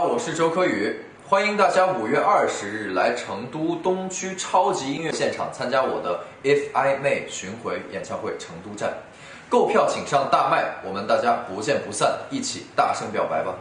我是周柯宇，欢迎大家五月二十日来成都东区超级音乐现场参加我的 If I May 巡回演唱会成都站。购票请上大麦，我们大家不见不散，一起大声表白吧。